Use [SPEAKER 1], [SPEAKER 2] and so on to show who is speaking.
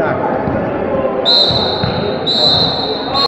[SPEAKER 1] destaque.